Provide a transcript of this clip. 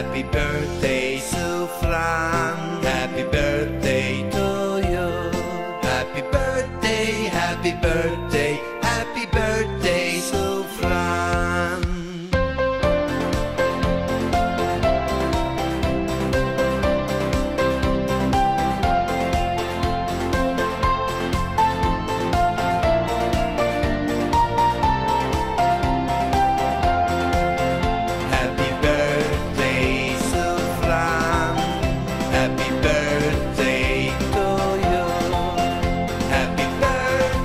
Happy birthday, Suflan. Happy birthday to you. Happy birthday, happy birthday.